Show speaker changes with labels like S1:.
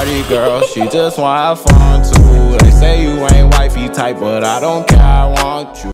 S1: party girl, she just wanna have fun too. They say you ain't wifey type, but I don't care, I want you.